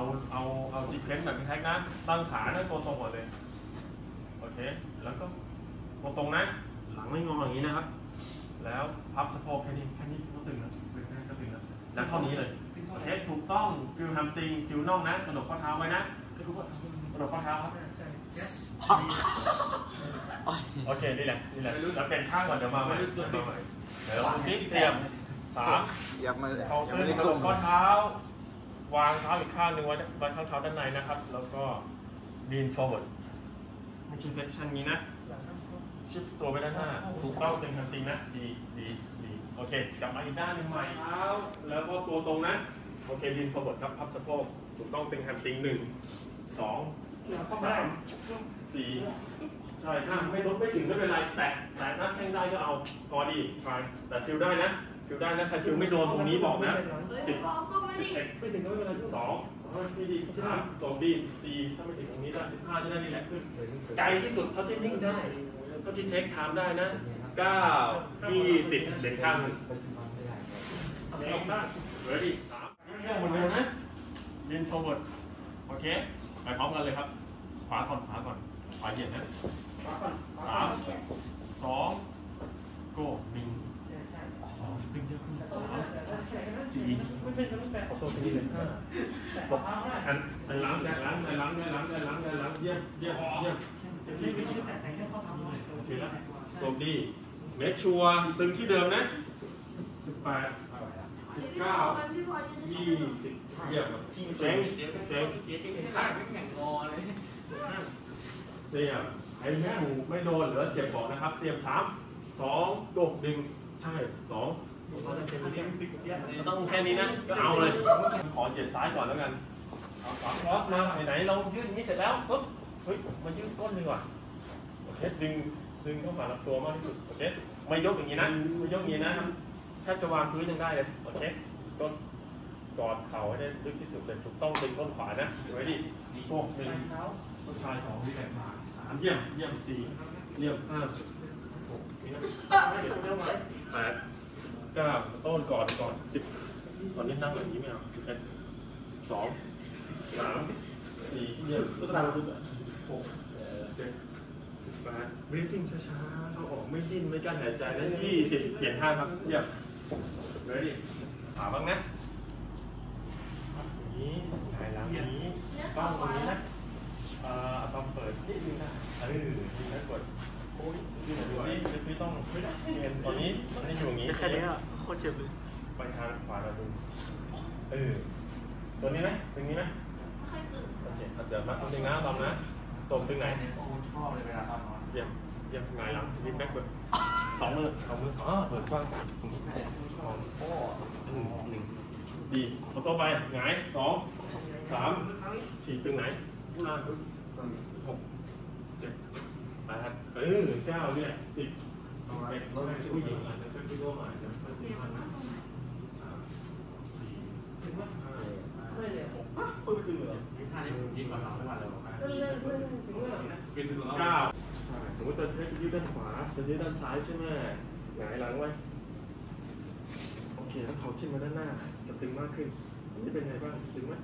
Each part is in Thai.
เอาเอาเอาจีเพนแบบแท็กนะ ตั้งขานะตัวตรงหมดเลย โอเค แล้วก็ตัวตรงนะ หลังไม่งออย่างนี้นะครับ แล้วพับสะโพกแค่นี้แค่นี้ก็ตึงแล้วเป็นแค่นี้ก็ตึงแล้วแล้วเท่านี้เลยโอเคถูกต้อง feel hamstring feel น่องนะกระดกข้อเท้าไว้นะกระดกข้อเท้าครับโอเค นี่แหละ นี่แหละแล้วเปลี่ยนข้างก่อนเดี๋ยวมาใหม่เดี๋ยวมาใหม่เดี๋ยวเราซิเตรียมสามยังไม่เขายังขึ้ไม่นได้กระขึ้ดนกข้อเท้า วางเท้าอีกข้างหนึ่งไว้ไว้ข้างเท้าด้านในนะครับ แล้วก็ lean forward ไม่ใช่ flexion นี้นะ ชิดตัวไปด้านหน้าถูกเต้าตึงทันติงนะ ดีดีดีโอเค กลับมาอีกด้านหนึ่งใหม่เท้าแล้วก็ตัวตรงนะ โอเค lean forward ครับ พับสะโพกถูกต้องตึงทันติงหนึ่งสอง สามสี่ใช่ถ้าไม่ลดไม่ถึงไม่เป็นไร แต่แต่ถ้าแข้งได้ก็เอาพอดีไปแต่ฟิลได้นะฟิลได้นะใครฟิลไม่โดนตรงนี้บอกนะเฮ้ยสิบบอกก็ไม่สิบได้เอ็ดไม่ถึงก็ไม่เป็นไรสองพี่ดีสามสองดีสี่ถ้าไม่ถึงตรงนี้ได้สิบห้าจะได้นี่แหละขึ้นไกลที่สุดเท่าที่นิ่งได้เท่าที่เทคไทม์ได้นะเก้ายี่สิบเด็ดข้างหนึ่งโอเคเหลือดีสามเรื่องหมดเลยนะเรียน forward โอเค ไปพร้อมกันเลยครับ ขวาก่อนขวาก่อนขวาเหยียดนะสามสองโก้หนึ่งสองตึงเยอะขึ้นสามสี่ขอโทษทีเลยห้าหกอันอันหลังอันหลังอันหลังอันหลังอันหลังอันหลังเยี่ยมเยี่ยมเยี่ยมโอเคแล้วตบดีเมคชัวร์ตึงที่เดิมนะสิบแปดสิบพี่พ เก้ายี่สิบเยี่ยมเจ๊งเจ๊งข้างไม่แข็งงอเลยเตรียมไอ้แม่หมูไม่โดนหรือเจ็บบอกนะครับ เตรียมสามสองโดดหนึ่งใช่สองต้องแค่นี้นะก็เอาเลย ขอเหยียดซ้ายก่อนแล้วกันเอาขวาครอสมาไหนๆเรายืดอย่างนี้เสร็จแล้วปุ๊บเฮ้ยมายืดก้นดีกว่าโอเคดึงดึงเข้ามาลำตัวมากที่สุดโอเคไม่ยกอย่างนี้นะไม่ยกอย่างนี้นะ แทบจะวางพื้นยังได้เลยโอเคก้นกอดเข่าให้ได้ลึกที่สุดเลยถูกต้องดึงก้นขวานะไว้ดิโอ้หนึ่งผู้ชายสองที่แต่มาสามเยี่ยมเยี่ยมสี่เยี่ยมห้าหกนี่นะแปดเก้าต้นก่อนก่อนสิบตอนนี้นั่งแบบนี้ไม่เอาสิบเอ็ดสองสามสี่เยี่ยมตุ๊กตาลูกหกเจ็ดสิบแปดบรีซิ่งช้าๆเข้าออกไม่ดิ้นไม่กั้นหายใจแล้วยี่สิบเปลี่ยนท่าครับเยี่ยม เลยดิขาบ้างนะอย่างนี้หงายหลังอย่างนี้ต้องตรงนี้นะเอ่อต้องเปิดนิดนึงนะเออนี่นะกดโอ้ยดูดูนี่ไม่ต้องไม่ได้เรียนตอนนี้ตอนนี้อยู่อย่างนี้แค่นี้อะโคตรเจ็บเลยไปทางขวาเราดูเออตัวนี้ไหมตรงนี้ไหมค่อยตื่นโอเคเดี๋ยวมาทำหนึ่งนะตอมนะตรงตรงไหนชอบเลยเวลาตอนนอนเยี่ยมเยี่ยมไงายหลังยิ้มแบ็คเบิร์ด สองมือสองมืออ๋อเปิดกว้างสองโอ้หนึ่งหนึ่งดีเอาตัวไปหงายสองสามสี่ตึงไหนห้าหกเจ็ดแปดเออเก้าเนี่ยสิบเอ็ดผู้หญิงอาจจะเป็นผู้ร่วมอาจจะเป็นผู้ชายนะสามสี่ห้าหกปึ๊บตึงเหรอท่านี้ผมยิ่งกว่าเราทุกวันเลยเป็นถึงเก้า มมติจะยืดด้านขวาจะยืดด้านซ้ายใช่ไหมหงายหลังไว้ โอเค แล้วเขาชิ้นมาด้านหน้า จะตึงมากขึ้นนี่เป็นไงบ้าง ตึงไหม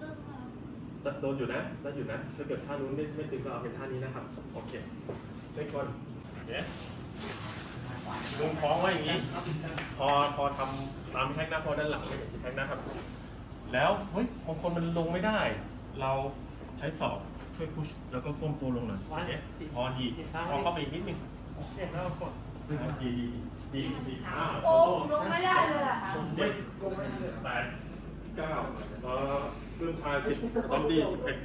ตื่นมาแต่โดนอยู่นะได้อยู่นะ ถ้าเกิดท่านู้นไม่ไม่ตึงก็เอาเป็นท่านี้นะครับ โอเคเล็กก่อนโอเคลงท้องไว้อย่างนี้ พอพอทำตามแท็กหน้าพอด้านหลังไม่เห็นแท็กหนะครับ แล้วเฮ้ยบางคนมันลงไม่ได้ เราใช้ศอก ช่วยพุชแล้วก็ก้มตัวลงหน่อยโอเคพอดีพอเข้าไปอีกนิดนึงดีดีดีดีอ่าโอ้ลงไม่ได้เลยอะเจ็ดแปดเก้าเอ่อเรื่องชายสิบตอมดีสิบเอ็ด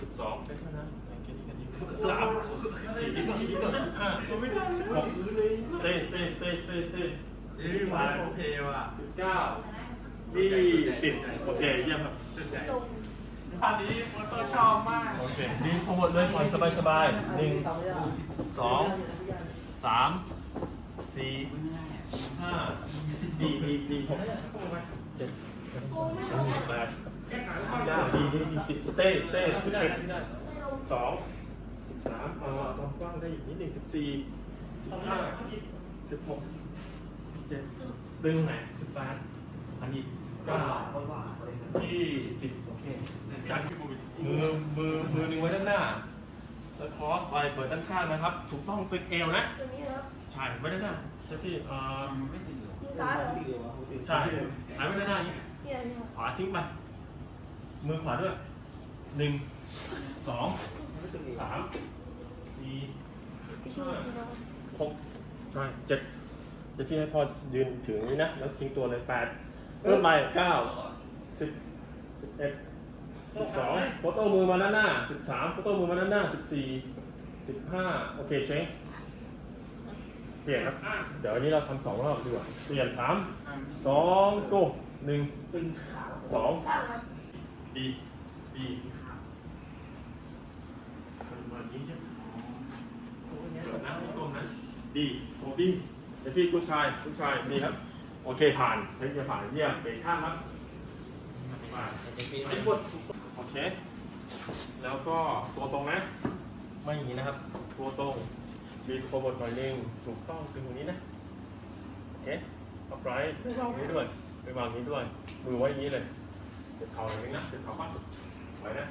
สิบสองเป็นเท่านั้นแค่นี้กันดีสามสี่นิดหน่อยนิดหน่อยสิบห้าสิบหก stay stay stay stay stay เอ้ยมาโอเคว่ะสิบเก้ายี่สิบโอเคเยี่ยมครับ ลงท่านี้มอเตอร์ชอบมาก โอเคดีสมบูรณ์เลยผ่อนสบายสบายหนึ่งสองสามสี่ห้าดีดีดีหกเจ็ดแปดเก้าดีดีดีสิบ stay stay สิบเอ็ดสองสามเอาความกว้างได้อีกนิดหนึ่งสิบสี่สิบห้าสิบหกเจ็ดดึงไหนสิบแปดไหนนี้เก้ายี่สิบโอเค ยัดมือมือมือหนึ่งไว้ด้านหน้าแล้วครอสไปเปิดด้านข้างนะครับ ถูกต้องตึงเอวนะตัวนี้นะครับใช่ไว้ด้านหน้าใช่พี่เอ่อไม่ติดหรอมือซ้ายเหรอใช่หายไว้ด้านหน้าอย่างนี้เนี่ยเนี่ยขวาทิ้งไปมือขวาด้วยหนึ่งสองสามสี่ที่คิวที่เราหกใช่เจ็ดเจะที่ให้พ่อยืนถึงนี้นะแล้วทิ้งตัวเลยแปดเริ่มไปเก้าสิบสิบเอ็ด สิบสองโฟโต้มือมาด้านหน้าสิบสามโฟโต้มือมาด้านหน้าสิบสี่สิบห้าโอเคเชงเปลี่ยนครับ เดี๋ยวอันนี้เราทำสองรอบดีกว่า เปลี่ยนสามสองโก้หนึ่งสองขางครับดีดีมายิ้มเยอะโอ้ยเนี่ยนะไม่กลมนะดีโอ้ดีเดี๋ยวพี่คุชายคุชายนี่ครับ โอเคผ่านเฮ้ยจะผ่านเยี่ยมเบรกข้างครับผ่านไม่ปวด โอเค แล้วก็ตัวตรงนะ ไม่อย่างนี้นะครับ ตัวตรงมีโคบดหน่อยนึงถูกต้องคือตรงนี้นะ โอเคเอาไว้ไปวางนี้ด้วยไปวางนี้ด้วย มือไว้อย่างนี้เลยเจ็บเข่าหน่อยนึงนะเจ็บเข่าปั๊บไหวนะ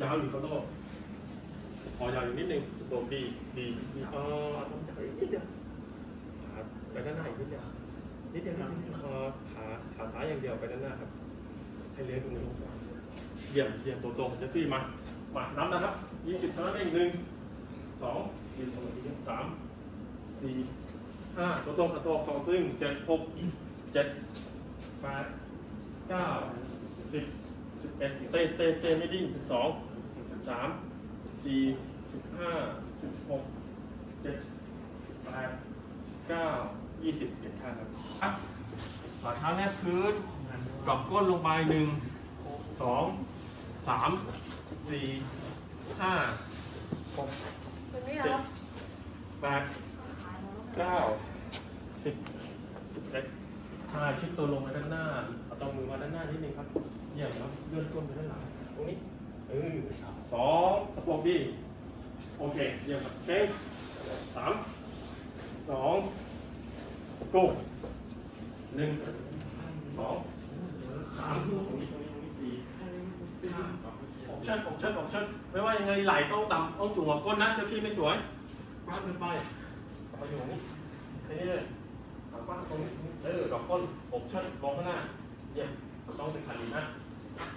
ยาวอยู่ก็โต้พอยาวอยู่นิดนึงตัวดีดีดีเออต้องจับอีกนิดเดียวขาไปด้านหน้าอีกนิดเดียวนิดเดียวนิดเดียวคอขาขาซ้ายอย่างเดียวไปด้านหน้าครับ ให้เลี้ยงตรงนี้ เยี่ยมเยี่ยมตัวตรงจฟฟี่มามานับนะครับยี่สิบเท่านั้นเองหนึ่งสองยืนตรงนี้สามสี่ห้าตัวตรงตัวสองครึ่งเจ็ดหกเจ็ดแปดเก้าสิบสิบเอ็ดเตะเตะเตะไม่ดิ้งสิบสองสิบสามสี่สิบห้าสิบหกเจ็ดแปดเก้ายี่สิบเอ็ดข้าครับอะฝ่าเท้าแนบพื้นกลับก้นลงไปหนึ่งสอง สามสี่ห้าหกตัวนี้เหรอแปดเก้าสิบสิบเอ็ดใช่ชิดตัวลงมาด้านหน้าเอาตรงมือมาด้านหน้านิดนึงครับเยี่ยมครับเลื่อนก้นไปด้านหลังตรงนี้เออสองสะโพกดีโอเคเยี่ยมครับเช็คสามสองโก้หนึ่งสองสามตรงนี้ตรงนี้ตรงนี้สี่ห้าหก เชิดหกเชิดหกเชิดไม่ว่ายังไงไหล่ต้องต่ำต้องสูงกว่าก้นนะเซลฟี่ไม่สวยป้าขึ้นไปเอาอยู่ตรงนี้แค่นี้เลยเอาป้าตรงนี้เออดอกก้นอกเชิดมองข้างหน้าเยี่ยมต้องเป็นขันดีนะ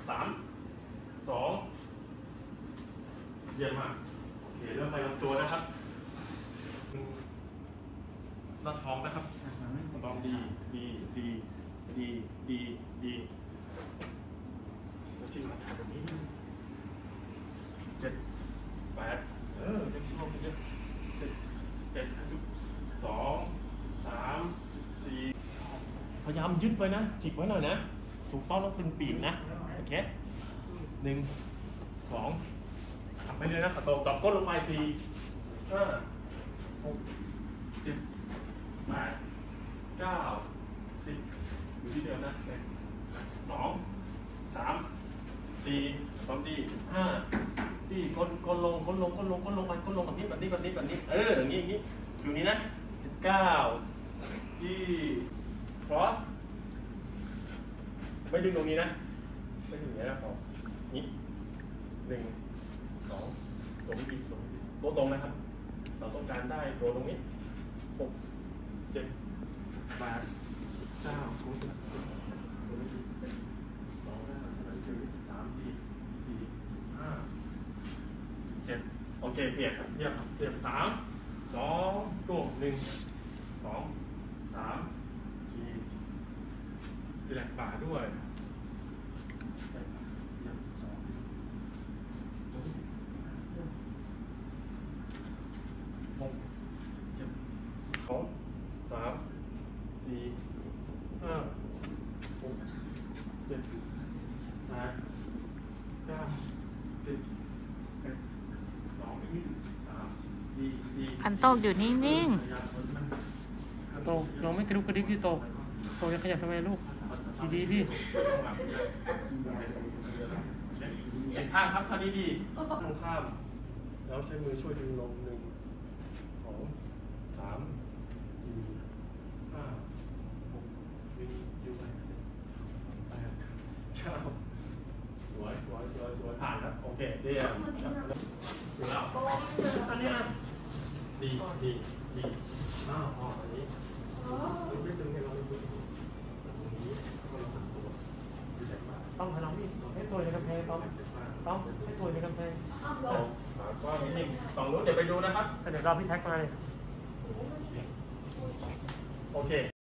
สามสองเยี่ยมมากโอเคเริ่มไปลงตัวนะครับหน้าท้องนะครับท้องดี ดี ดี ดี ดี ดีแล้วที่มาถ่ายแบบนี้เจ็ดแปดเออเด็กที่ลงไปเยอะ สิบเอ็ดสิบสองสามสี่ พยายามยึดไว้นะ จิกไว้หน่อยนะ ถูกต้องต้องเป็นปีกนะ โอเคหนึ่งสองสามไปเลยนะตบตบก้นลงไปสี่ห้าหกเจ็ดแปดเก้าสิบอยู่ที่เดิมนะหนึ่งสองสามสี่พร้อมดีสิบห้าที่ก้นก้นลงก้นลงก้นลงก้นลงไปก้นลงแบบนี้แบบนี้แบบนี้แบบนี้ เอออย่างนี้อย่างนี้อยู่นี้นะสิบเก้าที่ ที่ cross ไม่ดึงตรงนี้นะ ไม่ดึงอย่างนี้นะพอนี้หนึ่งสองตรงนี้ดีตรงนี้ตัวตรงนะครับ เราต้องการได้ตัวตรงนี้หกเจ็ดแปดเก้าสองสามสี่สี่ห้าเจ็ดโอเค เปลี่ยนครับเยี่ยมครับเปลี่ยนสามสองโก้หนึ่งสองสามสี่เป่าด้วยสองหกเจ็ดสองสามสี่ห้าหกเจ็ดแปดเก้าสิบสองยี่สิบสามดีดีขันโตกอยู่นิ่งโตลองไม่กระดุกกระดิกที่โต โตจะขยับทำไมลูก ทีดีดิเห็นภาพครับคราวนี้ดีตรงข้าม แล้วใช้มือช่วยดึงลงหนึ่งสองสามสี่ห้าหกดึงคิวไปแปดเก้าสวยสวยสวยสวยผ่านแล้วโอเคเดี๋ยวตอนนี้เราดีดีดีอ้าว เดี๋ยวรอพี่แท็กมาเลยโอเค